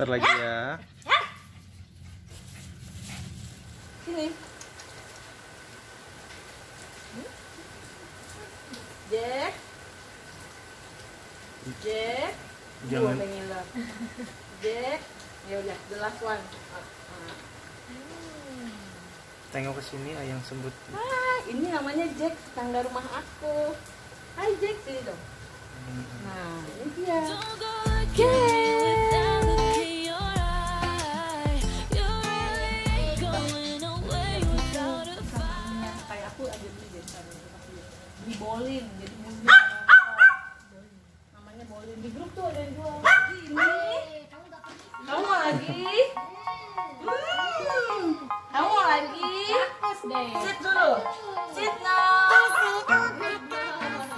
Ntar lagi ya. Sini. Jack. Jack. Jangan. Jack. Ya udah, the last one. Tengok ke sini ayang sembut. Ah, ini namanya Jack, tetangga rumah aku. Hai Jack, sini dong. Nah, ini dia. Lagi? Hmm, mau lagi? Sit dulu. Sit now.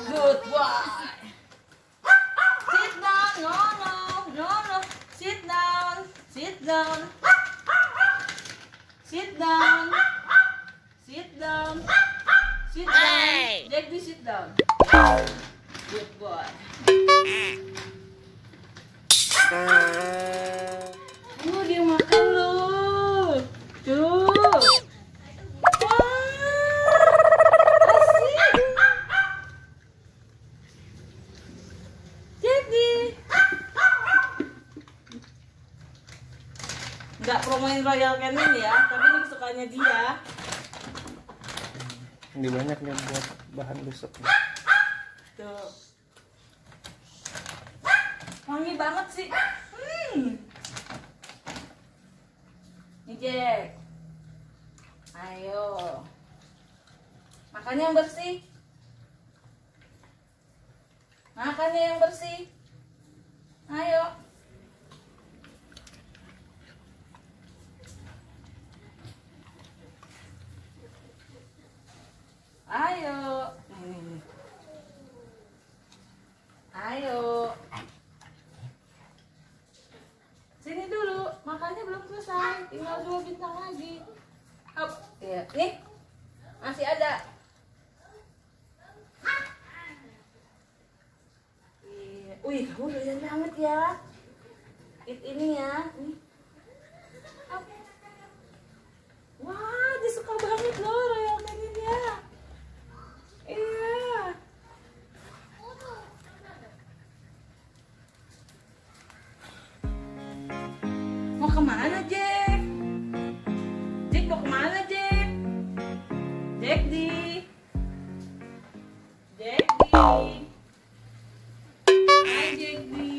Good boy. Sit down. No, no, no, no. Sit down. Sit down. Sit down. Sit down. Sit down. Jackie, sit down. Good boy. Nggak promoin Royal Canin ya, tapi ini kesukaannya dia. Ini banyak nih buat bahan besok. Tuh. Wangi banget sih. Hmm. Nih Jack. Ayo. Makannya yang bersih. Makannya yang bersih. Ayo. Ayo. Ayo. Sini dulu, makannya belum selesai. Tinggal dua bintang lagi. Hop. Ya, nih. Masih ada. Iya. Wih, kamu doyan banget ya. Eat ini ya. Nih. Wah, dia suka banget loh ke mana, Jack? Jack mau ke mana, Jack? Jack di. Jack di. Hai, Jack di.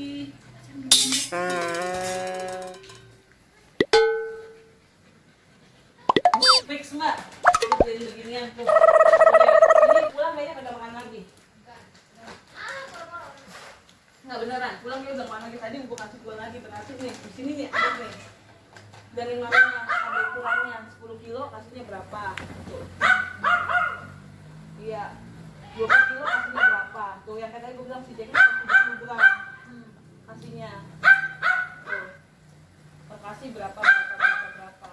Fix, Mbak. Ini beli beginian tuh. Ini pulang kayaknya kagak makan lagi. Nggak beneran, pulang dia udah makan lagi tadi gue kasih berarti nih di sini nih ada nih. Dari mamanya ada ukurannya 10 kilo kasihnya berapa? Tuh iya 20 kilo kasihnya berapa? Tuh yang katanya gue bilang si Jack kasih 70 gram kasihnya tuh. Per kasih berapa berapa berapa berapa.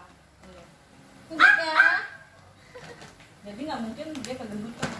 Nih. Tunjuk ya. jadi nggak mungkin dia kegendutan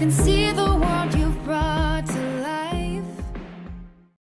can see